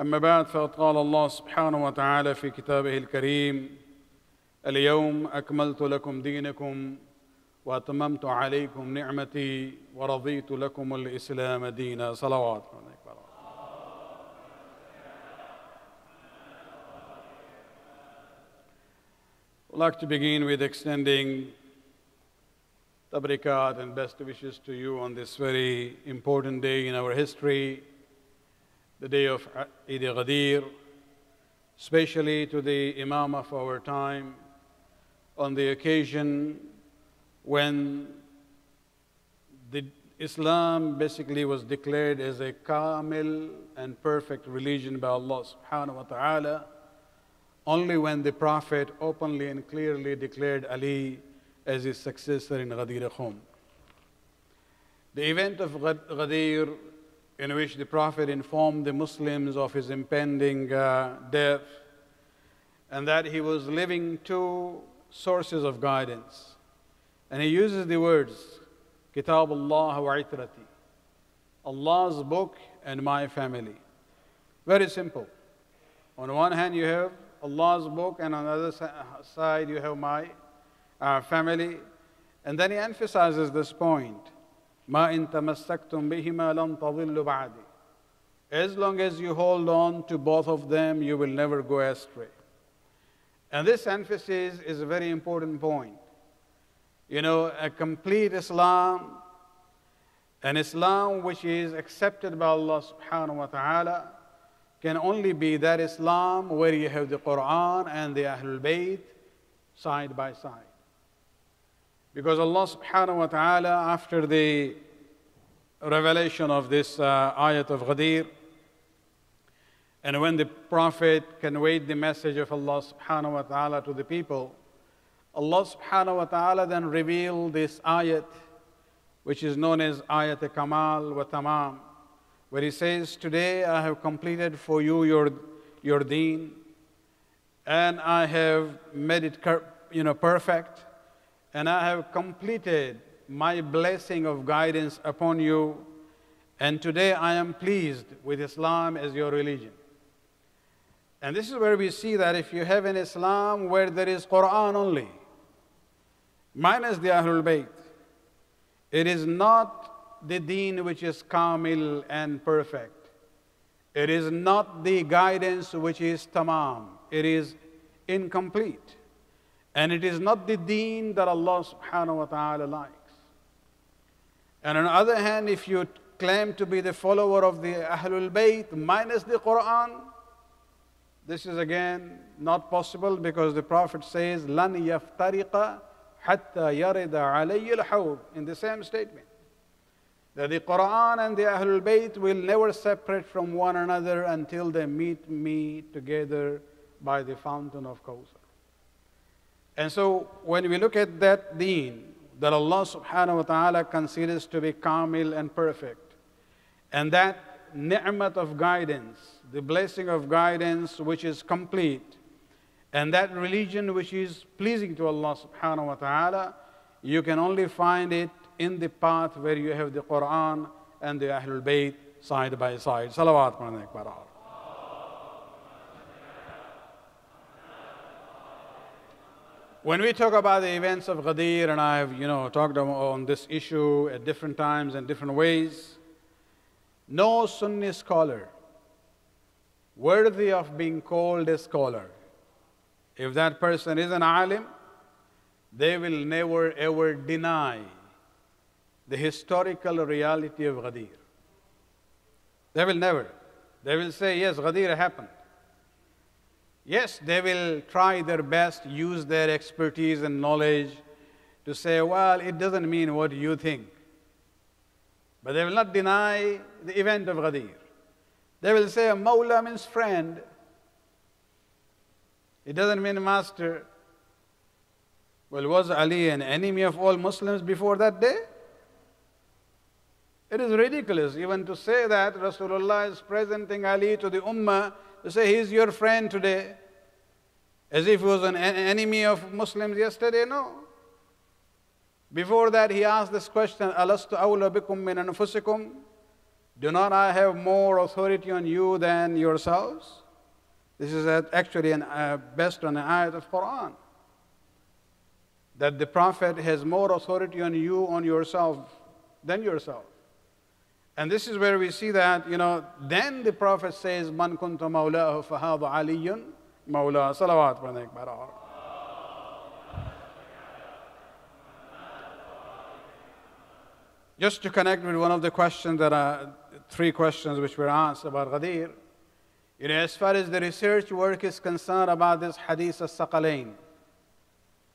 أما بعد فقد قال الله سبحانه وتعالى في كتابه الكريم اليوم أكملت لكم دينكم وأتممت عليكم نعمتي ورضيت لكم الإسلام دينا. صلوات I'd like to begin with extending tabrikat and best wishes to you on this very important day in our history, the day of Eid al-Ghadir, especially to the Imam of our time, on the occasion when the Islam basically was declared as a kamil and perfect religion by Allah subhanahu wa ta'ala, only when the Prophet openly and clearly declared Ali as his successor in Ghadir Khum. The event of Ghadir, in which the Prophet informed the Muslims of his impending uh, death and that he was living two sources of guidance. And he uses the words, Kitab Allah wa itrati, Allah's book and my family. Very simple. On one hand, you have Allah's book, and on the other side, you have my uh, family. And then he emphasizes this point as long as you hold on to both of them, you will never go astray. And this emphasis is a very important point. You know, a complete Islam, an Islam which is accepted by Allah subhanahu wa ta'ala, can only be that Islam where you have the Quran and the Ahlul Bayt side by side. Because Allah subhanahu wa ta'ala, after the revelation of this uh, ayat of Ghadir, and when the Prophet conveyed the message of Allah subhanahu wa ta'ala to the people, Allah subhanahu wa ta'ala then revealed this ayat, which is known as ayat al kamal wa tamam, where he says, Today I have completed for you your, your deen, and I have made it you know, perfect, and I have completed my blessing of guidance upon you, and today I am pleased with Islam as your religion. And this is where we see that if you have an Islam where there is Quran only, minus the Ahlul Bayt, it is not the deen which is kamil and perfect. It is not the guidance which is tamam. It is incomplete. And it is not the deen that Allah subhanahu wa ta'ala likes. And on the other hand, if you claim to be the follower of the Ahlul Bayt minus the Quran, this is again not possible because the Prophet says, لَن يَفْتَرِقَ حَتَّى يَرِدَ عَلَيِّ الْحَوْض in the same statement. That the Quran and the Ahlul Bayt will never separate from one another until they meet me together by the fountain of Kawthar. And so when we look at that deen that Allah subhanahu wa ta'ala considers to be kamil and perfect, and that ni'mat of guidance, the blessing of guidance which is complete, and that religion which is pleasing to Allah subhanahu wa ta'ala, you can only find it in the path where you have the Quran and the Ahlul Bayt side by side. Salawat When we talk about the events of Ghadir, and I've you know talked on this issue at different times and different ways, no Sunni scholar worthy of being called a scholar, if that person is an alim, they will never ever deny the historical reality of Ghadir. They will never. They will say, yes, Ghadir happened. Yes, they will try their best, use their expertise and knowledge to say, well, it doesn't mean what you think. But they will not deny the event of Ghadir. They will say, Mawla means friend. It doesn't mean master. Well, was Ali an enemy of all Muslims before that day? It is ridiculous even to say that Rasulullah is presenting Ali to the Ummah to say he's your friend today, as if he was an enemy of Muslims yesterday. No. Before that, he asked this question, Alastu awla bikum min anfusikum? Do not I have more authority on you than yourselves? This is actually an, uh, based on an ayat of Quran. That the Prophet has more authority on you, on yourself, than yourself. And this is where we see that, you know, then the Prophet says, Man kunta mawlahu fahadu aliyun mawla. Salawat for Just to connect with one of the questions that are three questions which were asked about Ghadir. You know, as far as the research work is concerned about this Hadith al-Saqalain,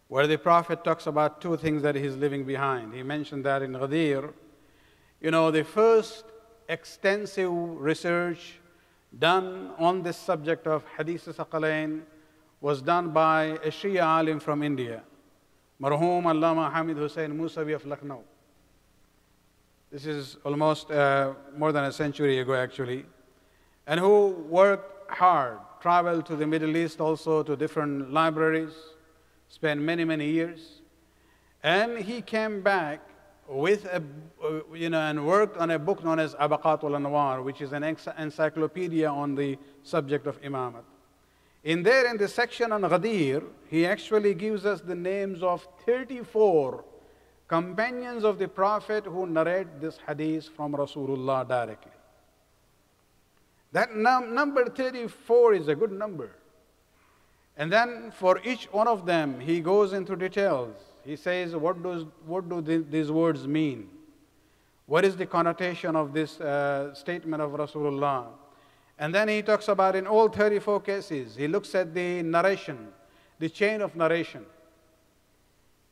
where the Prophet talks about two things that he's leaving behind. He mentioned that in Ghadir. You know, the first extensive research done on this subject of Hadith al-Saqalain was done by a Shia alim from India, Marhum Allama Hamid Hussain Musavi of Lucknow. This is almost uh, more than a century ago, actually. And who worked hard, traveled to the Middle East also to different libraries, spent many, many years. And he came back with a, uh, you know, and worked on a book known as Abaqat al-Anwar, which is an encyclopedia on the subject of imamat. In there, in the section on Ghadir, he actually gives us the names of 34 companions of the Prophet who narrate this hadith from Rasulullah directly. That num- number 34 is a good number. And then for each one of them, he goes into details. He says, what, does, what do th- these words mean? What is the connotation of this uh, statement of Rasulullah? And then he talks about in all 34 cases, he looks at the narration, the chain of narration.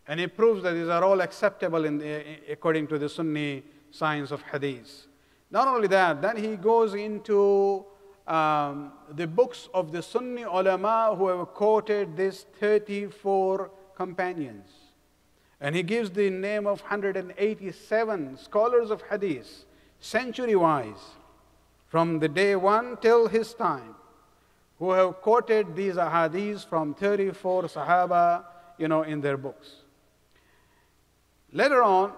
And he proves that these are all acceptable in, according to the Sunni science of hadith. Not only that, then he goes into um, the books of the Sunni ulama who have quoted these 34 companions. And he gives the name of 187 scholars of hadith, century wise, from the day one till his time, who have quoted these ahadith from 34 Sahaba, you know, in their books. Later on,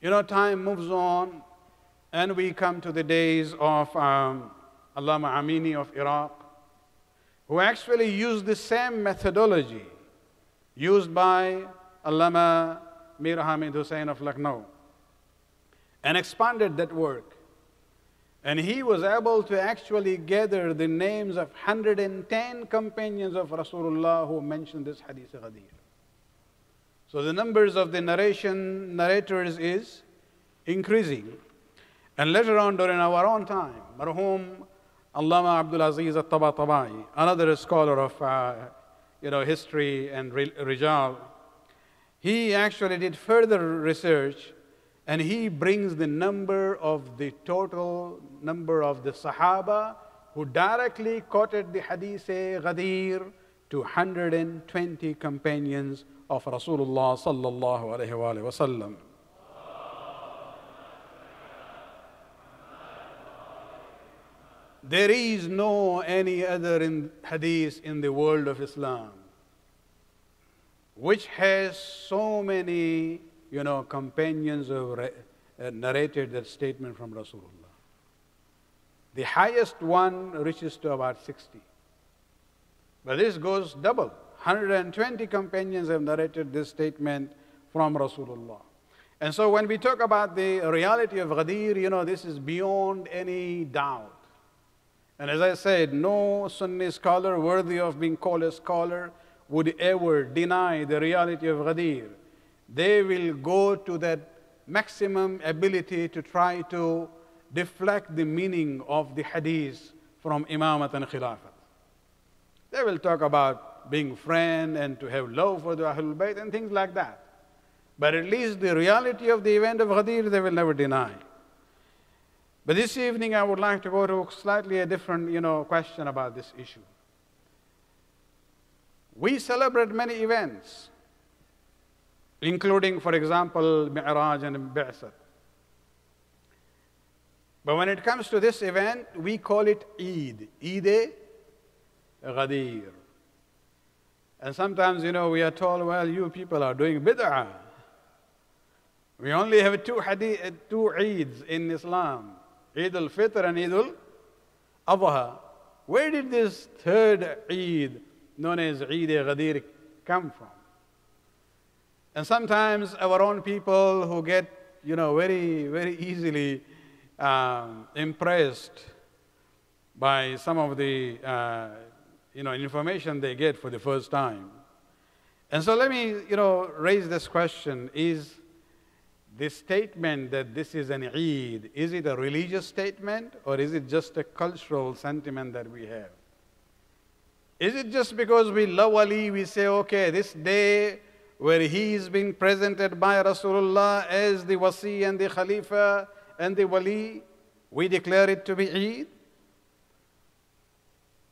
you know, time moves on, and we come to the days of um, Allama Amini of Iraq, who actually used the same methodology used by Allama Mir Hamid Hussain of Lucknow and expanded that work. And he was able to actually gather the names of 110 companions of Rasulullah who mentioned this hadith Ghadir. So the numbers of the narration narrators is increasing. And later on during our own time, Marhum Allama Abdul Aziz al-Tabatabai, another scholar of uh, you know, history and Rijal, he actually did further research and he brings the number of the total number of the Sahaba who directly quoted the Hadith Ghadir to 120 companions of Rasulullah sallallahu alayhi wa sallam. There is no any other in hadith in the world of Islam which has so many, you know, companions of uh, narrated that statement from Rasulullah. The highest one reaches to about 60. But this goes double. 120 companions have narrated this statement from Rasulullah. And so when we talk about the reality of Ghadir, you know, this is beyond any doubt. And as I said, no Sunni scholar worthy of being called a scholar would ever deny the reality of Ghadir. They will go to that maximum ability to try to deflect the meaning of the hadith from Imamat and Khilafat. They will talk about being friend and to have love for the Ahlul Bayt and things like that. But at least the reality of the event of Ghadir they will never deny. But this evening I would like to go to a slightly a different, you know, question about this issue. We celebrate many events, including, for example, Mi'raj and Bi'sat. But when it comes to this event, we call it Eid, Eid Ghadir. And sometimes, you know, we are told, well, you people are doing bid'ah. We only have two, hadith, two Eids in Islam. Eid al-Fitr and Eid al-Adha. Where did this third Eid, known as Eid al-Ghadir, come from? And sometimes our own people who get, you know, very, very easily um, impressed by some of the, uh, you know, information they get for the first time. And so let me, you know, raise this question. Is this statement that this is an Eid, is it a religious statement or is it just a cultural sentiment that we have? Is it just because we love Ali, we say, okay, this day where he is being presented by Rasulullah as the Wasi and the Khalifa and the Wali, we declare it to be Eid?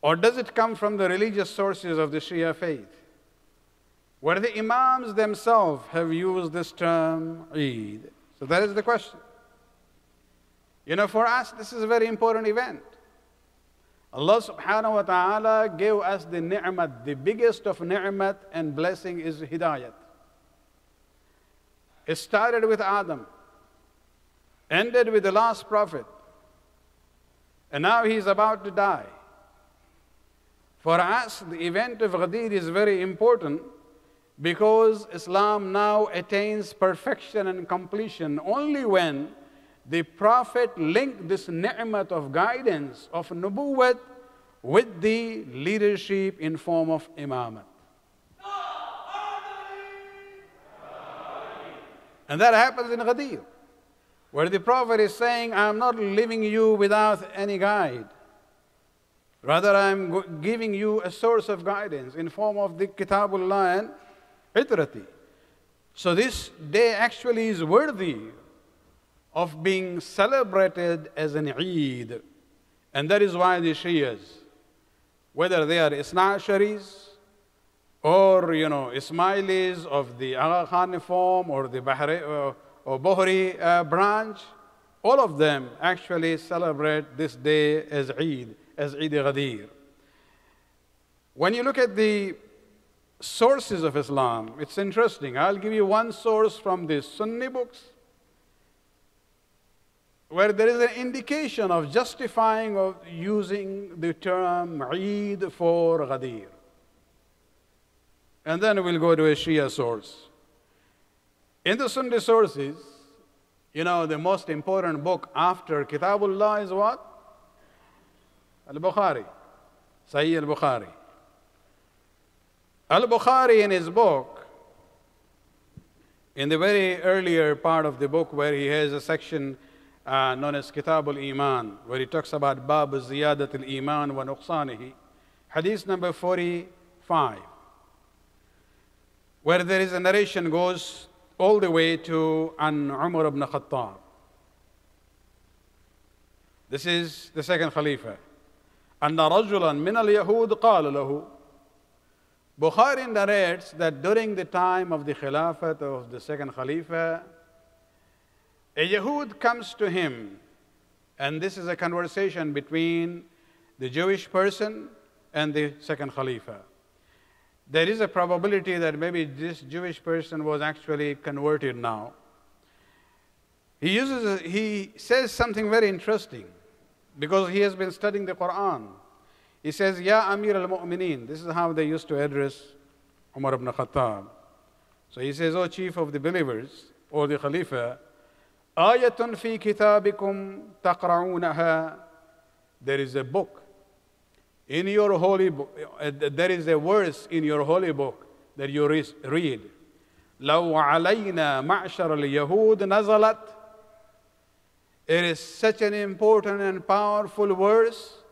Or does it come from the religious sources of the Shia faith? Where the Imams themselves have used this term Eid. So that is the question. You know, for us, this is a very important event. Allah subhanahu wa ta'ala gave us the ni'mat, the biggest of ni'mat and blessing is hidayat. It started with Adam, ended with the last prophet, and now he's about to die. For us, the event of Ghadir is very important because Islam now attains perfection and completion only when the Prophet linked this ni'mat of guidance of nubuwwat with the leadership in form of imamat. And that happens in Ghadir, where the Prophet is saying, I am not leaving you without any guide. Rather, I am giving you a source of guidance in form of the Kitabullah and itrati. So this day actually is worthy of being celebrated as an Eid. And that is why the Shias, whether they are Isna or, you know, Ismailis of the Aga Khan form or the Bahri, uh, or Bohri uh, branch, all of them actually celebrate this day as Eid, as Eid Ghadir. When you look at the sources of Islam. It's interesting. I'll give you one source from the Sunni books where there is an indication of justifying of using the term Eid for Ghadir. And then we'll go to a Shia source. In the Sunni sources, you know, the most important book after Kitabullah is what? Al-Bukhari, Sahih al-Bukhari. Al Bukhari, in his book, in the very earlier part of the book, where he has a section uh, known as Kitab al Iman, where he talks about Bab Ziyadat al Iman wa Nuqsanihi, hadith number 45, where there is a narration goes all the way to An Umar ibn Khattab. This is the second Khalifa. أن رجلا من اليهود قال له Bukhari narrates that during the time of the Khilafat of the second Khalifa, a Yahud comes to him, and this is a conversation between the Jewish person and the second Khalifa. There is a probability that maybe this Jewish person was actually converted now. He uses, he says something very interesting because he has been studying the Quran. He says, Ya Amir al Mu'mineen. This is how they used to address Umar ibn Khattab. So he says, O chief of the believers, or the Khalifa, Ayatun fi kitabikum taqra'unaha. There is a book in your holy book, uh, there is a verse in your holy book that you read. لو علينا معشر اليهود نزلت. It is such an important and powerful verse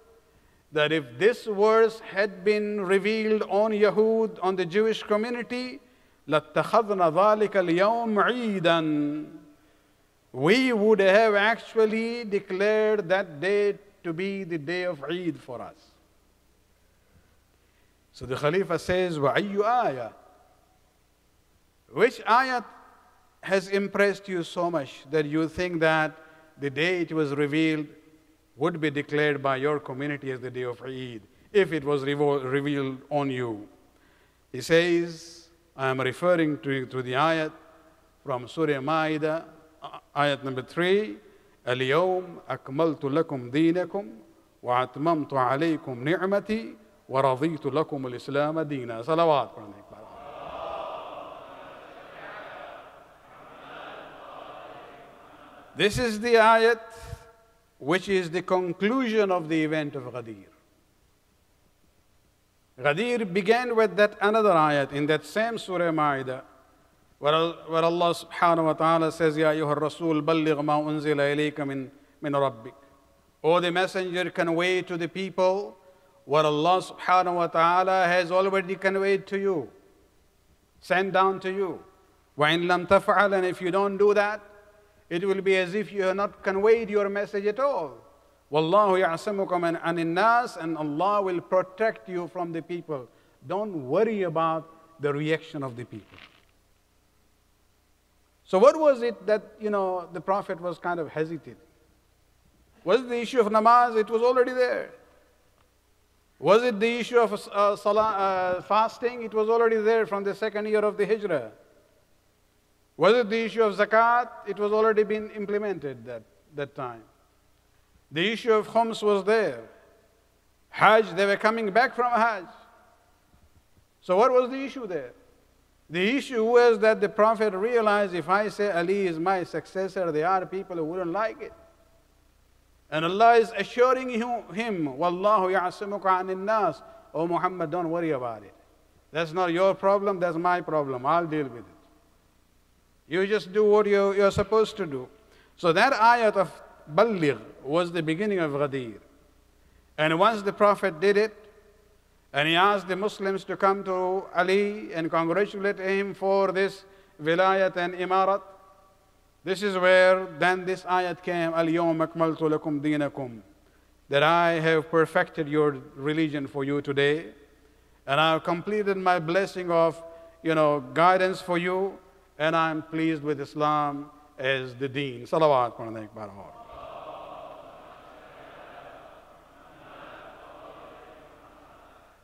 that if this verse had been revealed on Yahud, on the Jewish community, لَاتَّخَذْنَا ذَلِكَ الْيَوْمَ عِيدًا We would have actually declared that day to be the day of Eid for us. So the Khalifa says, وَأَيُّ آيَةٍ Which ayat has impressed you so much that you think that the day it was revealed would be declared by your community as the day of Eid if it was revealed on you. He says, I am referring to, to the ayat from Surah Ma'idah, ayat number 3, اليوم أكملت لكم دينكم وأتممت عليكم نعمتي ورضيت لكم الإسلام دينا صلوات This is the ayat which is the conclusion of the event of Ghadir. Ghadir began with that another ayat in that same Surah Ma'idah where, where Allah subhanahu wa ta'ala says, Ya ayyuha rasul balligh ma unzila ilayka min, min rabbik. O the messenger convey to the people what Allah subhanahu wa ta'ala has already conveyed to you, sent down to you. وَإِن لَمْ تَفْعَلْ And if you don't do that, it will be as if you have not conveyed your message at all. وَاللَّهُ يَعْصِمُكَ مِنْ أَنِ النَّاسِ And Allah will protect you from the people. Don't worry about the reaction of the people. So what was it that, you know, the Prophet was kind of hesitant? Was it the issue of namaz? It was already there. Was it the issue of uh, salah, uh, fasting? It was already there from the second year of the Hijrah. Was it the issue of zakat? It was already been implemented that, that time. The issue of khums was there. Hajj, they were coming back from Hajj. So what was the issue there? The issue was that the Prophet realized if I say Ali is my successor, there are people who wouldn't like it. And Allah is assuring him, Wallahu ya'asimuka anil nas. Oh Muhammad, don't worry about it. That's not your problem, that's my problem. I'll deal with it. You just do what you, you're supposed to do. So that ayat of Balligh was the beginning of Ghadir. And once the Prophet did it, and he asked the Muslims to come to Ali and congratulate him for this vilayat and imarat. This is where then this ayat came, Al-Yawm akmaltu lakum dinakum. That I have perfected your religion for you today. And I have completed my blessing of, you know, guidance for you. And I'm pleased with Islam as the deen. Salawat.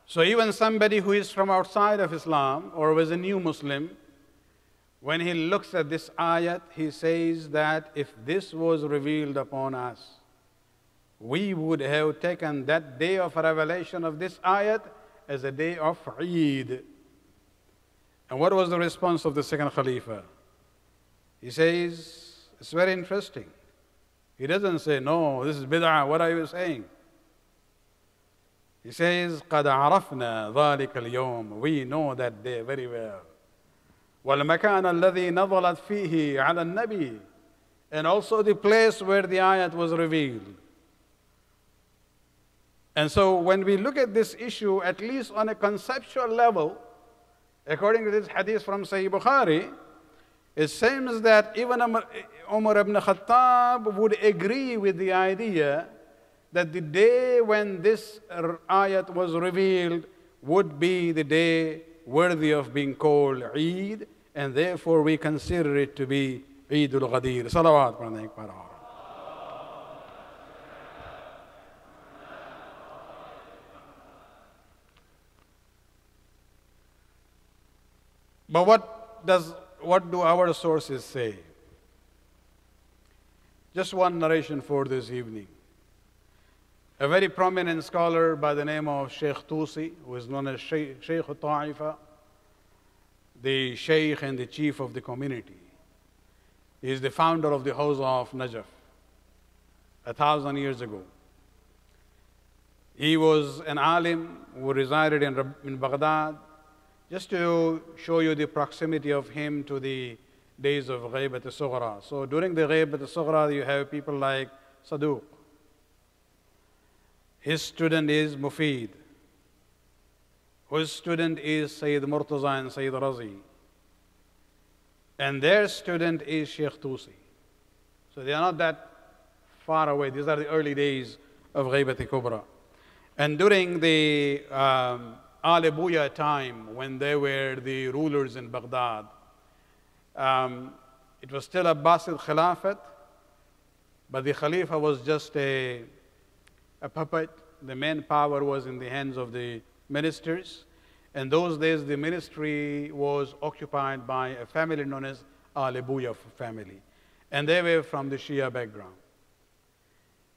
So even somebody who is from outside of Islam or was a new Muslim, when he looks at this ayat, he says that if this was revealed upon us, we would have taken that day of revelation of this ayat as a day of Eid. And what was the response of the second Khalifa? He says, it's very interesting. He doesn't say, no, this is bid'ah, what are you saying? He says, قَدْ عَرَفْنَا ذَلِكَ الْيَوْمِ We know that day very well. وَالْمَكَانَ الَّذِي نَظَلَتْ فِيهِ عَلَى النَّبِي And also the place where the ayat was revealed. And so when we look at this issue, at least on a conceptual level, according to this hadith from Sahih Bukhari, it seems that even Umar ibn Khattab would agree with the idea that the day when this ayat was revealed would be the day worthy of being called Eid, and therefore we consider it to be Eid al-Ghadir. Salawat But what does what do our sources say? Just one narration for this evening. A very prominent scholar by the name of Sheikh Tusi, who is known as Sheikh, Ta'ifa, the Sheikh and the chief of the community. He is the founder of the Hawza of Najaf a thousand years ago. He was an alim who resided in, in Baghdad. Just to show you the proximity of him to the days of Ghaibat al-Sughra. So during the Ghaibat al-Sughra, you have people like Saduq, his student is Mufid. His student is Sayyid Murtaza and Sayyid Razi. And their student is Sheikh Tusi. So they are not that far away. These are the early days of Ghaibat Kubra. And during the um, Ali Buya time, when they were the rulers in Baghdad, um, it was still Abbasid Khilafat, but the Khalifa was just a a puppet. The main power was in the hands of the ministers. In those days, the ministry was occupied by a family known as Al Buya family. And they were from the Shia background.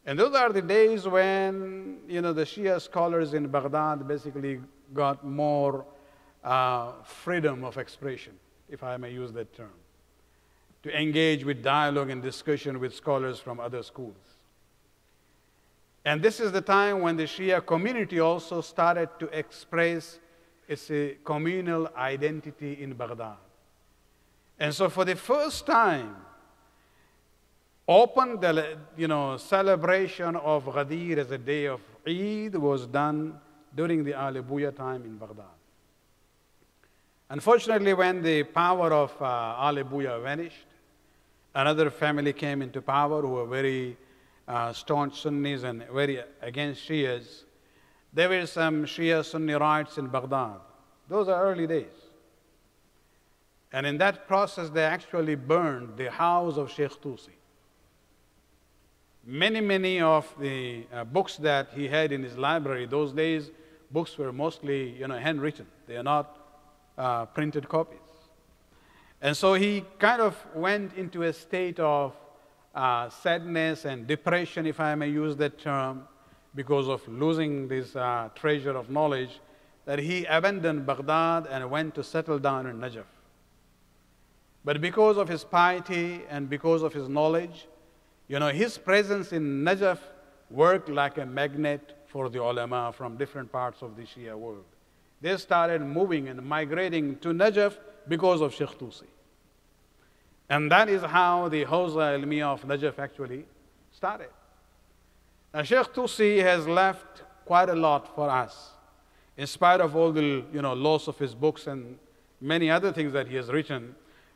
And those are the days when, you know, the Shia scholars in Baghdad basically got more uh, freedom of expression, if I may use that term, to engage with dialogue and discussion with scholars from other schools. And this is the time when the Shia community also started to express its communal identity in Baghdad. And so, for the first time, open you know, celebration of Ghadir as a day of Eid was done during the Ali Buya time in Baghdad. Unfortunately, when the power of uh, Ali Buya vanished, another family came into power who were very uh, staunch Sunnis and very against Shias. There were some Shia Sunni riots in Baghdad. Those are early days. And in that process, they actually burned the house of Sheikh Tusi. Many, many of the uh, books that he had in his library, those days, books were mostly you know, handwritten. They are not uh, printed copies. And so he kind of went into a state of uh, sadness and depression, if I may use that term, because of losing this uh, treasure of knowledge, that he abandoned Baghdad and went to settle down in Najaf. But because of his piety and because of his knowledge, you know, his presence in Najaf worked like a magnet for the ulama from different parts of the Shia world. They started moving and migrating to Najaf because of Sheikh Tusi. And that is how the Hawza Ilmiya of Najaf actually started. Now, Sheikh Tusi has left quite a lot for us, in spite of all the you know, loss of his books and many other things that he has written.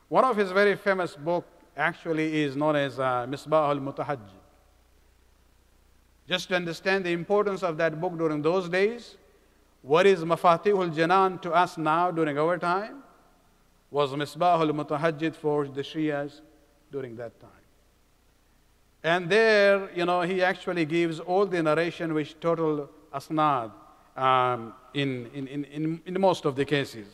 One of his very famous books actually is known as uh, Misbah al Mutahajjid. Just to understand the importance of that book during those days, what is Mafatihul Janan to us now during our time was Misbah al-Mutahajjid for the Shias during that time. And there, you know, he actually gives all the narration which total asnad um, in, in, in, in most of the cases.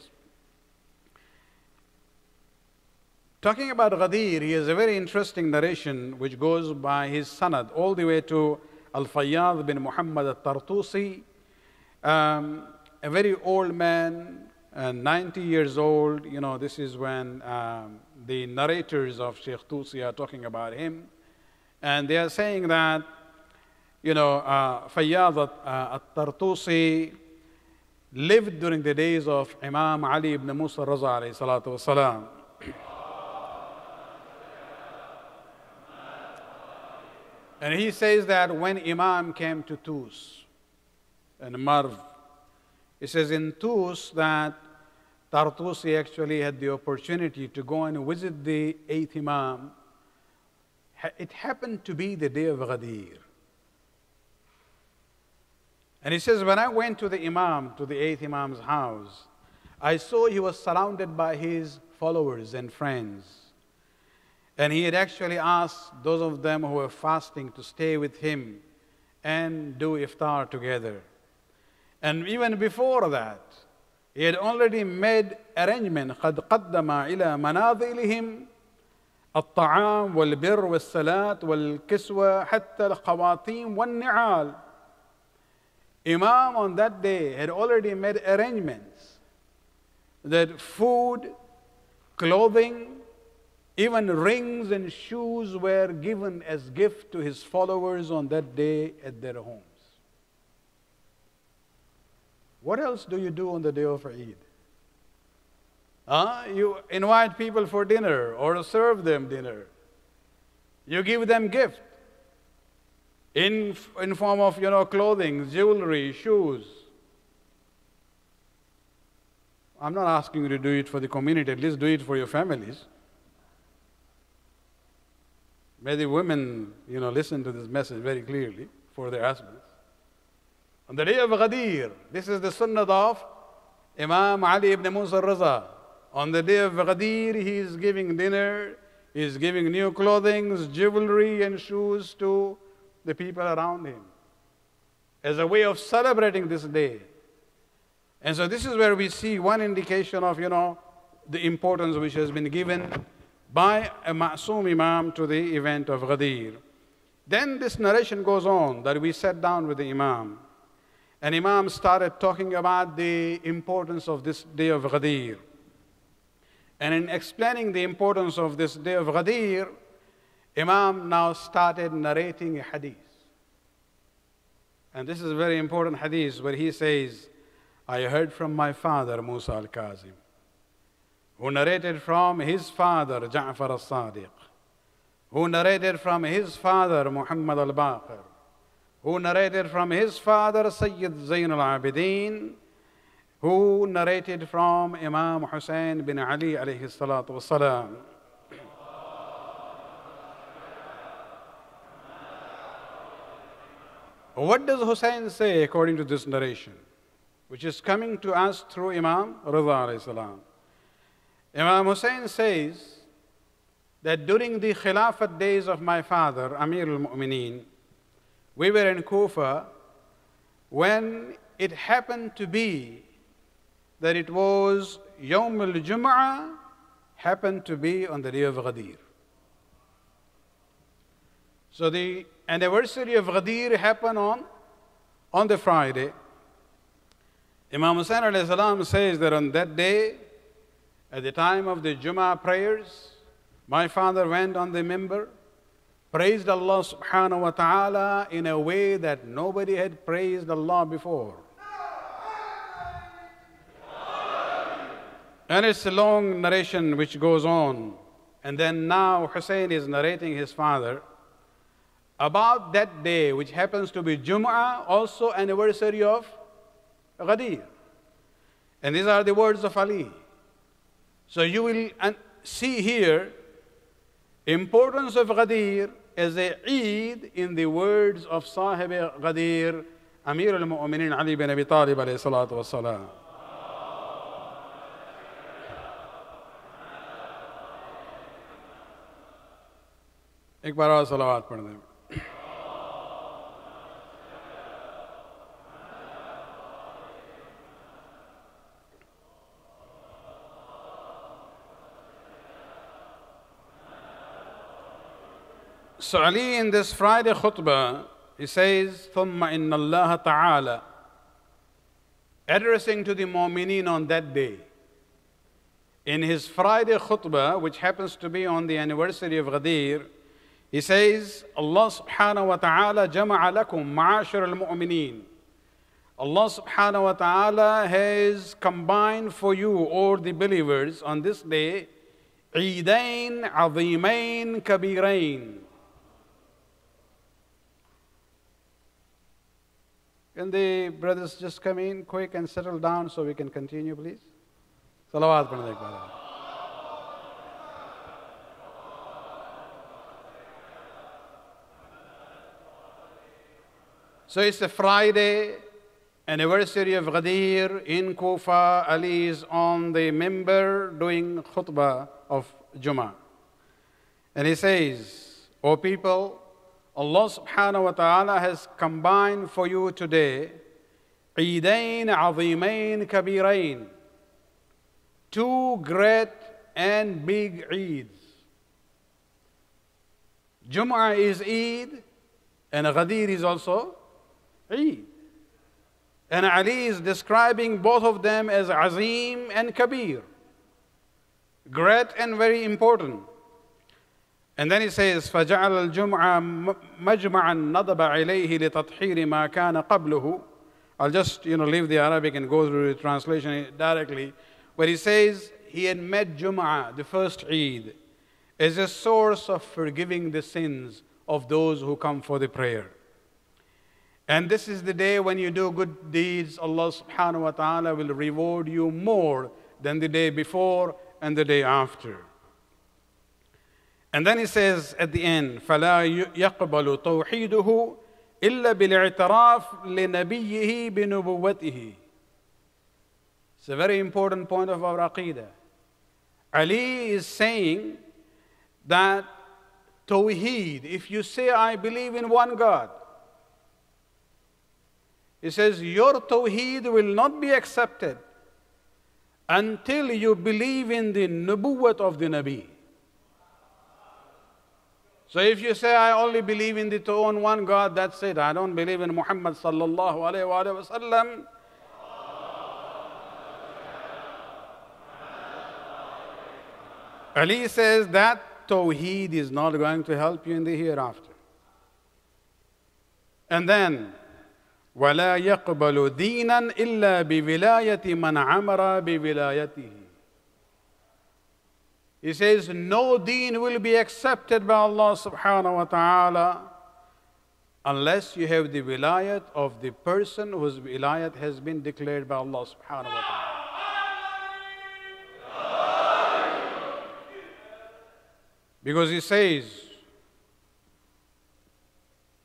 Talking about Ghadir, he has a very interesting narration which goes by his sanad all the way to Al-Fayyad bin Muhammad al-Tartusi, um, a very old man, uh, 90 years old. You know, this is when um, the narrators of Sheikh Tusi are talking about him. And they are saying that, you know, uh, Fayyad uh, al-Tartusi lived during the days of Imam Ali ibn Musa Raza alayhi salatu wasalam. And he says that when Imam came to Tus and Marv, he says in Tus that Tartusi actually had the opportunity to go and visit the eighth Imam. It happened to be the day of Ghadir. And he says, when I went to the Imam, to the eighth Imam's house, I saw he was surrounded by his followers and friends. And he had actually asked those of them who were fasting to stay with him and do iftar together. And even before that, he had already made arrangement قد قدم إلى منازلهم الطعام والبر والصلاة والكسوة حتى الخواتيم والنعال Imam on that day had already made arrangements that food, clothing, even rings and shoes were given as gift to his followers on that day at their homes. What else do you do on the day of Eid? Uh, you invite people for dinner or serve them dinner. You give them gift in, in form of you know clothing, jewelry, shoes. I'm not asking you to do it for the community, at least do it for your families. May the women, you know, listen to this message very clearly for their husbands. On the day of Ghadir, this is the sunnah of Imam Ali ibn Musa Raza. On the day of Ghadir, he is giving dinner, he is giving new clothing, jewelry, and shoes to the people around him as a way of celebrating this day. And so this is where we see one indication of, you know, the importance which has been given by a Ma'soom Imam to the event of Ghadir. Then this narration goes on that we sat down with the Imam. And Imam started talking about the importance of this day of Ghadir. And in explaining the importance of this day of Ghadir, Imam now started narrating a hadith. And this is a very important hadith where he says, I heard from my father, Musa al Kazim, who narrated from his father, Ja'far al Sadiq, who narrated from his father, Muhammad al Baqir, who narrated from his father, Sayyid Zain al Abidin, who narrated from Imam Hussein bin Ali alayhi salatu wasalam. What does Hussein say according to this narration, which is coming to us through Imam Rida salam? Imam Hussein says that during the Khilafat days of my father, Amir al-Mu'mineen, we were in Kufa when it happened to be that it was Yawm al-Jum'ah happened to be on the day of Ghadir. So the anniversary of Ghadir happened on, on the Friday. Imam Hussain salam says that on that day, at the time of the Jummah prayers, my father went on the mimbar, praised Allah subhanahu wa ta'ala in a way that nobody had praised Allah before. And it's a long narration which goes on. And then now Hussein is narrating his father about that day, which happens to be Jum'ah, also anniversary of Ghadir. And these are the words of Ali. So you will see here importance of Ghadir as a Eid in the words of Sahib Ghadir, Amir al-Mu'minin Ali bin Abi Talib alayhi salatu wasalam. एक बार और सलावात पढ़ दें So Ali in this Friday khutbah, he says, ثُمَّ إِنَّ اللَّهَ تَعَالَى Addressing to the mu'mineen on that day. In his Friday khutbah, which happens to be on the anniversary of Ghadir, he says, Allah subhanahu wa ta'ala jama'a lakum ma'ashar al-mu'mineen. Allah subhanahu wa ta'ala has combined for you, all the believers, on this day, عيدين عظيمين كبيرين Can the brothers just come in quick and settle down so we can continue, please? Salawat padne So it's a Friday, anniversary of Ghadir in Kufa. Ali is on the mimbar doing khutbah of Jummah. And he says, O people, Allah subhanahu wa ta'ala has combined for you today Eidain عظيمين Kabirain. Two great and big Eids. Jum'ah is Eid, and Ghadir is also Eid. And Ali is describing both of them as عظيم and Kabir, great and very important. And then he says, فَجَعَلَ الْجُمْعَ مَجْمَعًا نَضَبَ عِلَيْهِ لِتَطْحِيرِ مَا كَانَ قَبْلُهُ I'll just you know, leave the Arabic and go through the translation directly. Where he says he had made Jum'ah, the first Eid, as a source of forgiving the sins of those who come for the prayer. And this is the day when you do good deeds, Allah subhanahu wa ta'ala will reward you more than the day before and the day after. And then he says at the end, فَلَا يَقْبَلُ تَوْحِيدُهُ إِلَّا بِالْاعْتِرَافِ لِنَبِيِّهِ بِنُبُوَّتِهِ It's a very important point of our aqidah. Ali is saying that Tawheed, if you say, I believe in one God, he says, your Tawheed will not be accepted until you believe in the Nubuwwat of the Nabi. So if you say, I only believe in the two and one God, that's it. I don't believe in Muhammad sallallahu alayhi wa sallam. Ali says that Tawheed is not going to help you in the hereafter. And then, ولا يقبل دينا إلا بولاية من عمر بولايته he says, No deen will be accepted by Allah subhanahu wa ta'ala unless you have the wilayat of the person whose wilayat has been declared by Allah subhanahu wa ta'ala. Because he says,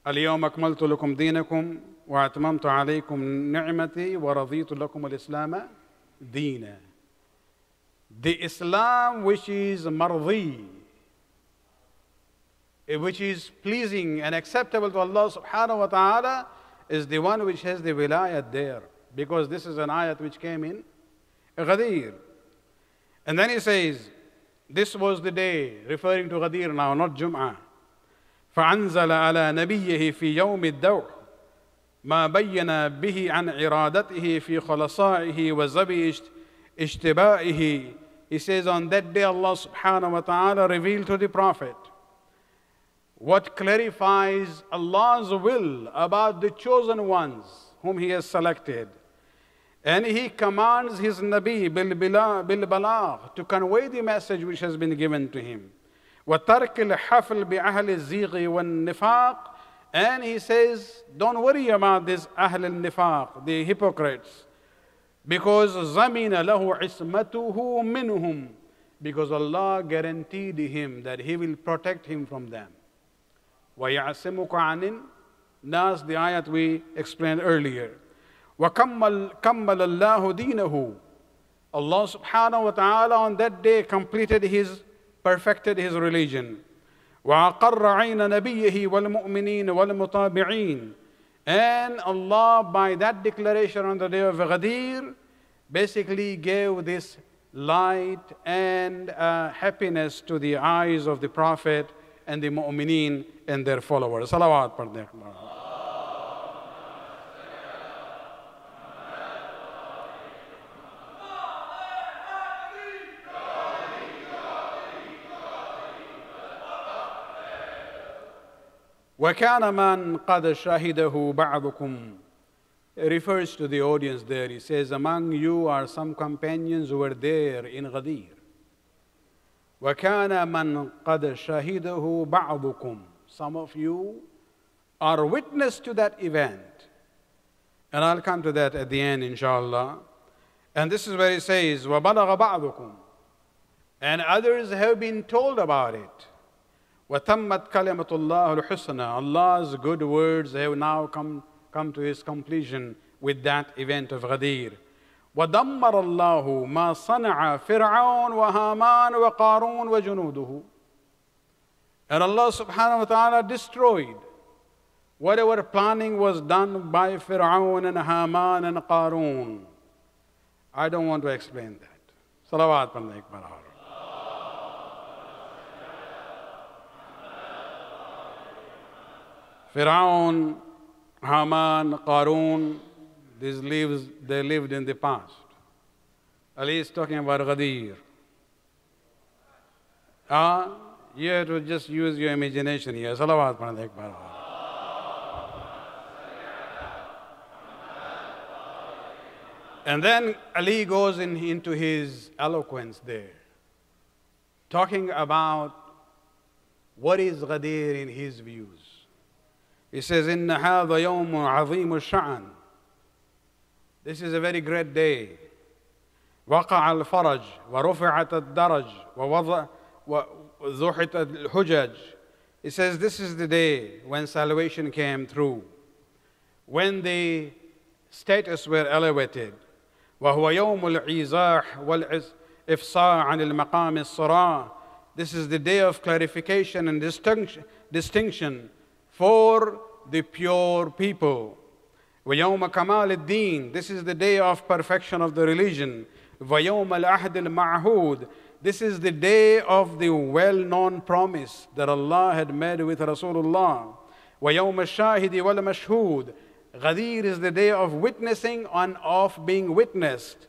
اليوم أكملت لكم دينكم وأتممت عليكم نعمتي ورضيت لكم الإسلام دينا the Islam which is mardi, eh, which is pleasing and acceptable to Allah subhanahu wa ta'ala, is the one which has the wilayat there. Because this is an ayat which came in Ghadir. And then he says, this was the day, referring to Ghadir now, not Jum'ah. فأنزل على نبيه في يوم الدوح ما بين به عن عرادته في خلصائه وزبي اشتبائه he says, On that day, Allah subhanahu wa ta'ala revealed to the Prophet what clarifies Allah's will about the chosen ones whom He has selected. And He commands His Nabi bil balagh to convey the message which has been given to him. وَتَرْكِ الْحَفْلِ بِأَهْلِ الزِّيغِ وَالنِّفَاقِ And He says, Don't worry about this Ahl al-Nifaq, the hypocrites. Because zamina lahu ismatuhu minhum. Because Allah guaranteed him that He will protect him from them. وَيَعْسِمُكَ عَنِ Nas, the ayat we explained earlier. وَكَمَّلَ كَمَّلَ اللَّهُ دِينَهُ Allah subhanahu wa ta'ala on that day completed His, perfected His religion. وَأَقَرَّ عَيْنَ نَبِيِّهِ وَالْمُؤْمِنِينَ وَالْمُطَابِعِينَ and Allah, by that declaration on the day of Ghadir, basically gave this light and uh, happiness to the eyes of the Prophet and the mu'mineen and their followers. Salawat وكان من قد شهده بعضكم refers to the audience there. He says, Among you are some companions who were there in Ghadir. وكان من قد شهده بعضكم Some of you are witness to that event. And I'll come to that at the end, inshallah. And this is where he says, وَبَلَغَ بَعْضُكُمْ And others have been told about it. وَتَمَّتْ كَلِمَةُ اللَّهُ الْحُسْنَى Allah's good words have now come, come to his completion with that event of Ghadir. وَدَمَّرَ اللَّهُ مَا صَنَعَ فِرْعَوْنَ وَهَامَانَ وَقَارُونَ وَجُنُودُهُ And Allah subhanahu wa ta'ala destroyed whatever planning was done by Fir'aun and Haman and Qarun. I don't want to explain that. Salawat pa Firaun, Haman, Qarun, these lives, they lived in the past. Ali is talking about Ghadir. Ah, you have to just use your imagination here. Salawat padne And then Ali goes in, into his eloquence there, talking about what is Ghadir in his views. He says, إن هذا يوم عظيم الشأن. This is a very great day. وقع الفرج ورفعت الدرج ووضع وزحت الحجج. He says this is the day when salvation came through, when the status were elevated. وهو يوم العزاح والإفصاح عن المقام الصراع. This is the day of clarification and distinction for the pure people. ويوم كمال الدين This is the day of perfection of the religion. ويوم العهد المعهود This is the day of the well known promise that Allah had made with Rasulullah. وَيَوْمَ الشَّاهِدِ وَالْمَشْهُودِ Ghadir is the day of witnessing and of being witnessed.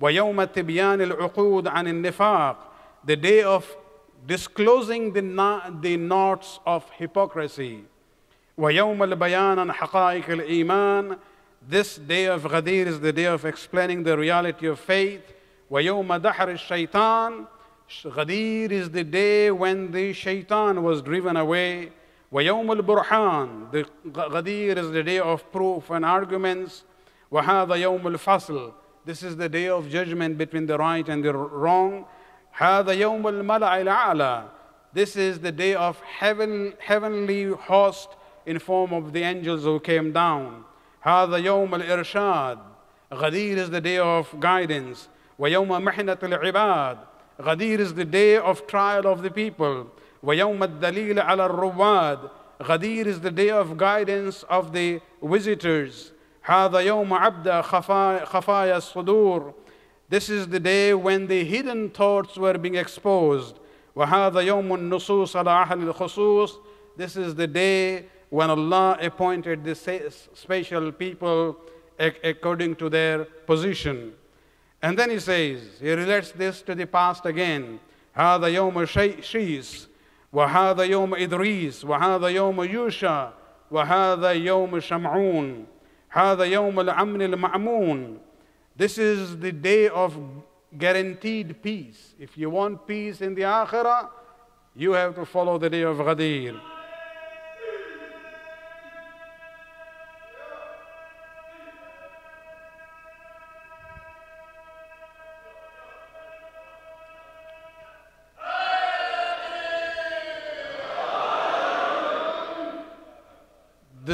وَيَوْمَ تِبْيَانِ الْعُقُودِ عَنِ النِّفَاقِ The day of disclosing the, the knots of hypocrisy. وَيَوْمَ الْبَيَانِ عَنْ حَقَائِقِ الْإِيمَانِ This day of Ghadir is the day of explaining the reality of faith. وَيَوْمَ دَحْرِ الشَّيْطَانِ Ghadir is the day when the shaitan was driven away. وَيَوْمُ الْبُرْحَانِ The Ghadir is the day of proof and arguments. وَهَذَا يَوْمُ الْفَصْلِ This is the day of judgment between the right and the wrong. هَذَا يَوْمُ الْمَلَعِ الْأَعْلَى This is the day of heaven, heavenly host in form of the angels who came down. هذا يوم الإرشاد Ghadir is the day of guidance. ويوم محنة العباد Ghadir is the day of trial of the people. ويوم الدليل على الرواد Ghadir is the day of guidance of the visitors. هذا يوم عبد خفايا الصدور This is the day when the hidden thoughts were being exposed. وهذا يوم النصوص على أهل الخصوص This is the day when Allah appointed the special people according to their position. And then he says, he relates this to the past again. هذا يوم شيس وهذا يوم إدريس وهذا يوم يوشع وهذا يوم شمعون هذا يوم الأمن المأمون This is the day of guaranteed peace. If you want peace in the Akhirah, you have to follow the day of Ghadir.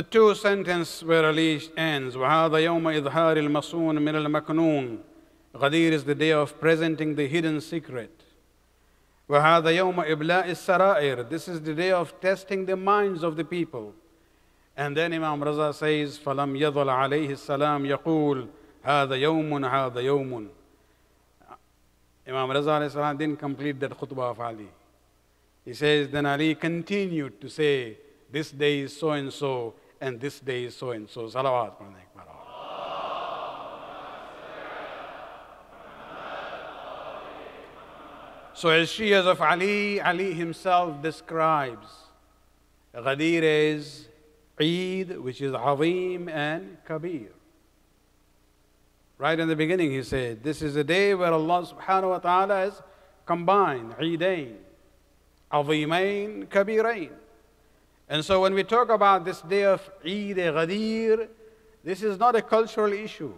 The two sentences where Ali ends, وَهَذَا يَوْمَ إِظْهَارِ الْمَصُونِ مِنَ الْمَكْنُونِ Ghadir is the day of presenting the hidden secret. وَهَذَا يَوْمَ إِبْلَاءِ السَّرَائِرِ This is the day of testing the minds of the people. And then Imam Raza says, فَلَمْ يَظَلْ عَلَيْهِ السَّلَامِ يَقُولُ هَذَا يَوْمٌ هَذَا يَوْمٌ Imam Raza didn't complete that khutbah of Ali. He says, then Ali continued to say, this day is so and so, and this day is so and so. Salawat So as she is of Ali, Ali himself describes Ghadir is Eid, which is Azim and Kabir. Right in the beginning, he said, This is a day where Allah subhanahu wa ta'ala has combined Eidain, Azimain, Kabirain. And so when we talk about this day of Eid Ghadir, this is not a cultural issue.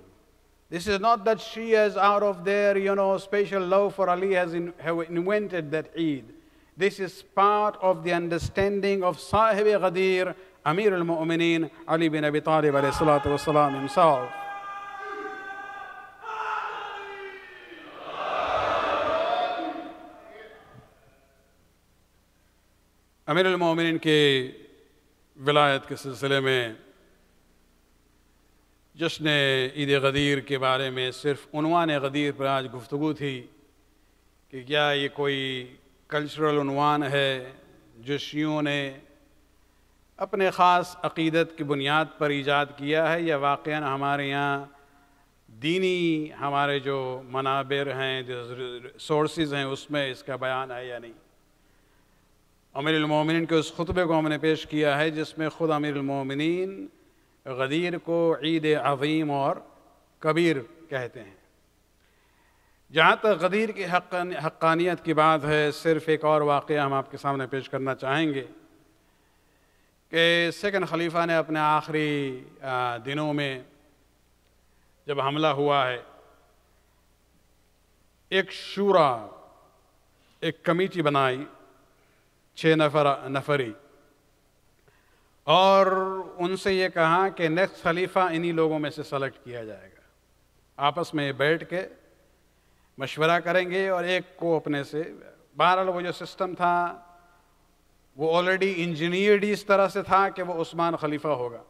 This is not that Shias out of their, you know, special love for Ali has in, have invented that Eid. This is part of the understanding of Sahib Ghadir, Amir al-Mu'mineen, Ali bin Abi Talib alayhi salatu wasalam himself. अमीर मोमिन के ولایت کے سلسلے میں جشن عید غدیر کے بارے میں صرف عنوان غدیر پر آج گفتگو تھی کہ کیا یہ کوئی کلچرل عنوان ہے جو شیعوں نے اپنے خاص عقیدت کی بنیاد پر ایجاد کیا ہے یا واقعا ہمارے یہاں دینی ہمارے جو منابر ہیں جو سورسز ہیں اس میں اس کا بیان ہے یا نہیں؟ امیر المومنین کے اس خطبے کو ہم نے پیش کیا ہے، جس میں خود امیر المومنین غدیر کو عید عظیم اور کبیر کہتے ہیں۔ جہاں تک غدیر کی حقانیت کی بات ہے، صرف ایک اور واقعہ ہم آپ کے سامنے پیش کرنا چاہیں گے کہ سیکنڈ خلیفہ نے اپنے آخری دنوں میں جب حملہ ہوا ہے، ایک شورا، ایک کمیٹی بنائی۔ چھ نفر نفری۔ اور ان سے یہ کہا کہ نیکسٹ خلیفہ انہی لوگوں میں سے سلیکٹ کیا جائے گا۔ آپس میں بیٹھ کے مشورہ کریں گے اور ایک کو اپنے سے، بہرحال وہ جو سسٹم تھا، وہ آلریڈی انجینئرڈ اس طرح سے تھا کہ وہ عثمان خلیفہ ہوگا۔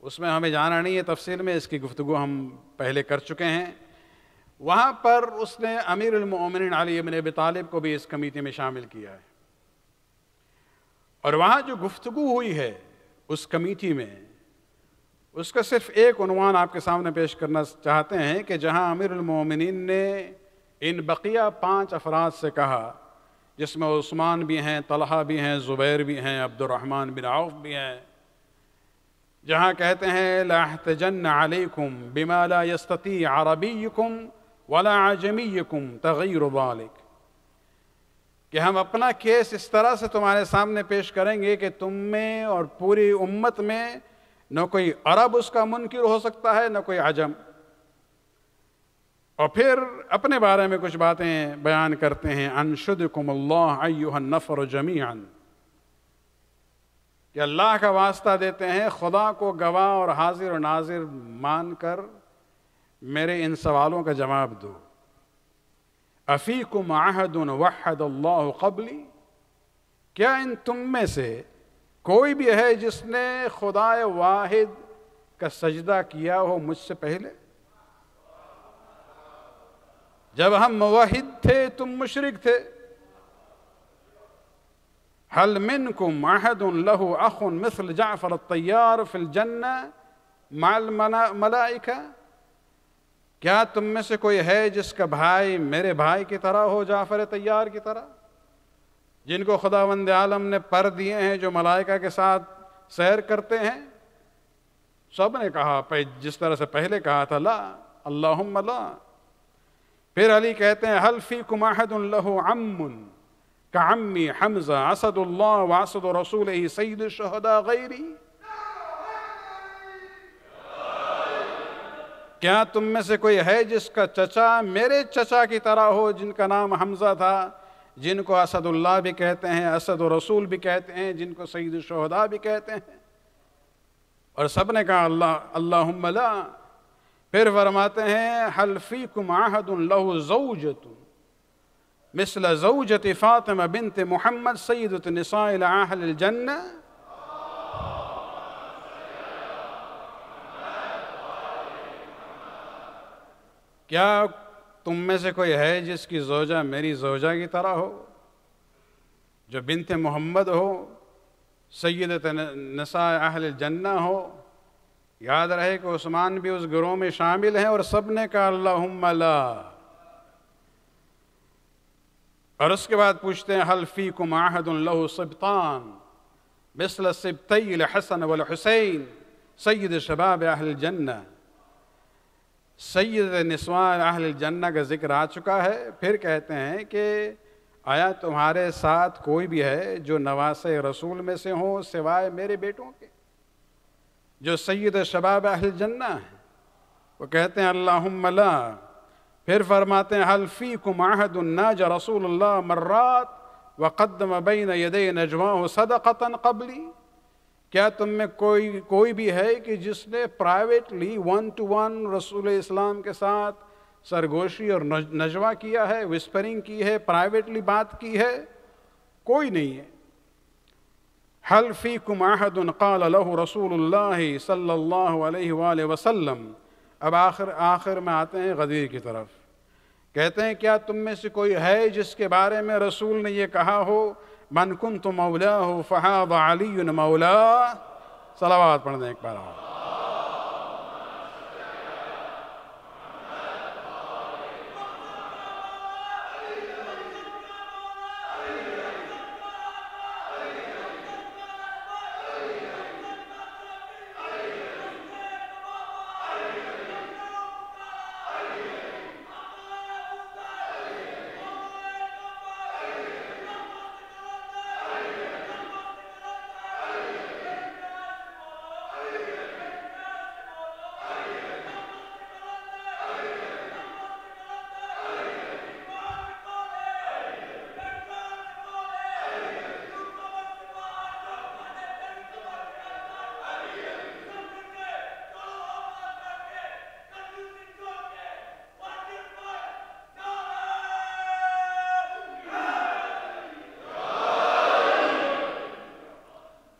اس میں ہمیں جانا نہیں ہے تفصیل میں، اس کی گفتگو ہم پہلے کر چکے ہیں۔ وہاں پر اس نے امیر المؤمنین علی ابن ابی طالب کو بھی اس کمیٹی میں شامل کیا ہے۔ اور وہاں جو گفتگو ہوئی ہے اس کمیٹی میں، اس کا صرف ایک عنوان آپ کے سامنے پیش کرنا چاہتے ہیں کہ جہاں امیر المومنین نے ان بقیہ پانچ افراد سے کہا، جس میں عثمان بھی ہیں، طلحہ بھی ہیں، زبیر بھی ہیں عبد الرحمن بن عوف بھی ہیں، جہاں کہتے ہیں، لا احتجن علیکم بما لا یستطیع عربیکم ولا عجمیکم تغیر بالک کہ ہم اپنا کیس اس طرح سے تمہارے سامنے پیش کریں گے کہ تم میں اور پوری امت میں نہ کوئی عرب اس کا منکر ہو سکتا ہے، نہ کوئی عجم۔ اور پھر اپنے بارے میں کچھ باتیں بیان کرتے ہیں۔ انشدکم اللہ ایوہ النفر جمیعا۔ کہ اللہ کا واسطہ دیتے ہیں، خدا کو گواہ اور حاضر و ناظر مان کر میرے ان سوالوں کا جواب دو۔ अफ़ीकुम आहदन वहद अल्लाह कबली क्या इन तुम में से कोई भी है जिसने खुदा वाहिद का सजदा किया हो मुझसे पहले जब हम मुवाहिद थे तुम मुशरक थे हल मिन को माहद लहु अखुन मिसल जाफर तैयार फिल जन्ना माल मलाइका کیا تم میں سے کوئی ہے جس کا بھائی میرے بھائی کی طرح ہو جعفر تیار کی طرح؟ جن کو خدا وند عالم نے پر دیے ہیں جو ملائکہ کے ساتھ سیر کرتے ہیں؟ سب نے کہا جس طرح سے پہلے کہا تھا، لا، اللہم لا۔ پھر علی کہتے ہیں حلفی کماحد اللہ عم کا حمزہ اسد اللہ واسد رسول سید الشہداء غیری۔ کیا تم میں سے کوئی ہے جس کا چچا میرے چچا کی طرح ہو جن کا نام حمزہ تھا؟ جن کو اسد اللہ بھی کہتے ہیں اسد و رسول بھی کہتے ہیں، جن کو سعید الشہداء بھی کہتے ہیں۔ اور سب نے کہا، اللہ، اللہم لا۔ پھر فرماتے ہیں حلفیکم عہد اللہ زوجت مثل زوجت فاطمہ بنت محمد سیدت نساء اہل الجنہ۔ کیا تم میں سے کوئی ہے جس کی زوجہ میری زوجہ کی طرح ہو؟ جو بنت محمد ہو، سید نساء اہل الجنہ ہو؟ یاد رہے کہ عثمان بھی اس گروہ میں شامل ہیں اور سب نے کہا اللہم لا۔ اور اس کے بعد پوچھتے ہیں حلفی کم عہد اللہ سبطان مثل سبطی الحسن والحسین، سید شباب اہل الجنہ۔ سید نسوان اہل الجنہ کا ذکر آ چکا ہے۔ پھر کہتے ہیں کہ آیا تمہارے ساتھ کوئی بھی ہے جو نواس رسول میں سے ہوں سوائے میرے بیٹوں کے؟ جو سید شباب اہل جنہ ہیں۔ وہ کہتے ہیں، اللہم لا۔ پھر فرماتے ہیں حلفی کم عہد الناج رسول اللہ مرات وقدم بین یدین نجواہ صدقتا قبلی؟ کیا تم میں کوئی کوئی بھی ہے کہ جس نے پرائیویٹلی ون ٹو ون رسول اسلام کے ساتھ سرگوشی اور نجوا کیا ہے وسپرنگ کی ہے پرائیویٹلی بات کی ہے؟ کوئی نہیں ہے۔ حلفی کماحد قال له رسول اللہ صلی اللہ علیہ وآلہ وسلم؟ اب آخر آخر میں آتے ہیں غدیر کی طرف۔ کہتے ہیں، کیا تم میں سے کوئی ہے جس کے بارے میں رسول نے یہ کہا ہو؟ من كنت مولاه فهذا علي مولاه. صلوات بنا ایک بار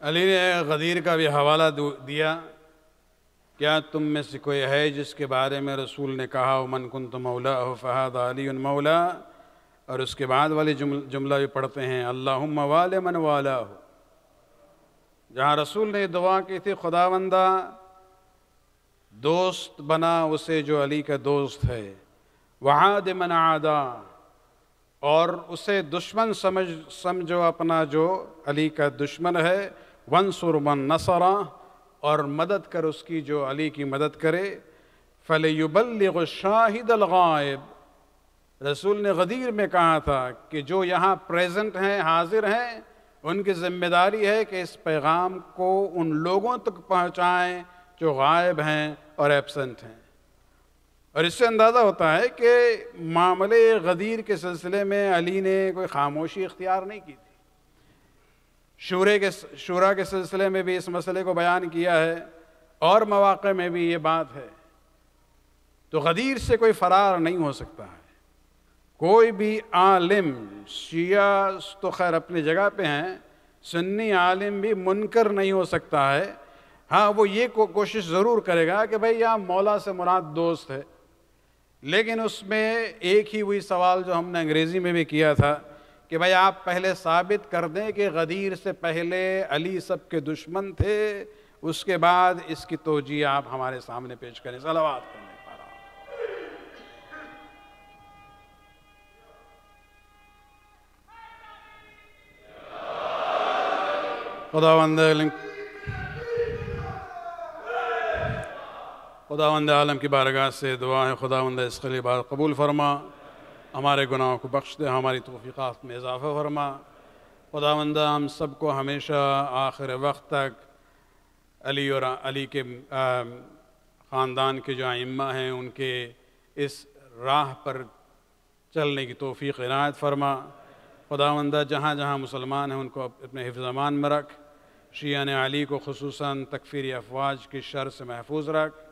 علی نے غدیر کا بھی حوالہ دیا، کیا تم میں سے کوئی ہے جس کے بارے میں رسول نے کہا او من کن تو مولا او فہاد علی مولا اور اس کے بعد والے جملہ بھی پڑھتے ہیں، اللہم وال من والا ہو جہاں رسول نے دعا کی تھی خدا بندہ دوست بنا اسے جو علی کا دوست ہے وہاں من عادا اور اسے دشمن سمجھ سمجھو اپنا جو علی کا دشمن ہے ونصر من نصرا اور مدد کر اس کی جو علی کی مدد کرے۔ فَلَيُبَلِّغُ الشَّاهِدَ الْغَائِبِ۔ رسول نے غدیر میں کہا تھا کہ جو یہاں پریزنٹ ہیں، حاضر ہیں، ان کی ذمہ داری ہے کہ اس پیغام کو ان لوگوں تک پہنچائیں جو غائب ہیں اور ایبسنٹ ہیں۔ اور اس سے اندازہ ہوتا ہے کہ معاملے غدیر کے سلسلے میں علی نے کوئی خاموشی اختیار نہیں کی تھی۔ شورے کے شورا کے سلسلے میں بھی اس مسئلے کو بیان کیا ہے اور مواقع میں بھی یہ بات ہے۔ تو غدیر سے کوئی فرار نہیں ہو سکتا ہے۔ کوئی بھی عالم شیعہ تو خیر اپنی جگہ پہ ہیں، سنی عالم بھی منکر نہیں ہو سکتا ہے۔ ہاں وہ یہ کوشش ضرور کرے گا کہ بھائی یہاں مولا سے مراد دوست ہے۔ لیکن اس میں ایک ہی وہی سوال جو ہم نے انگریزی میں بھی کیا تھا۔ کہ بھائی آپ پہلے ثابت کر دیں کہ غدیر سے پہلے علی سب کے دشمن تھے، اس کے بعد اس کی توجیہ آپ ہمارے سامنے پیش کریں۔ سلوات کریں خداوند عالم خداوند عالم کی بارگاہ سے دعا ہے۔ خداوند اس کے لیے بار قبول فرما۔ ہمارے گناہوں کو بخش دے، ہماری توفیقات میں اضافہ فرما۔ خدا مندہ ہم سب کو ہمیشہ آخر وقت تک علی اور علی کے خاندان کے جو امہ ہیں، ان کے اس راہ پر چلنے کی توفیق عنایت فرما۔ خدا مندہ جہاں جہاں مسلمان ہیں، ان کو اپنے حفظ امان میں رکھ۔ شیعہ علی کو خصوصاً تکفیری افواج کی شر سے محفوظ رکھ۔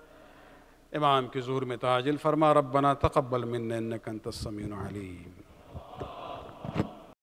امام کی زور میں تعاجل فرما ربنا تقبل منا إنك أنت السميع العليم.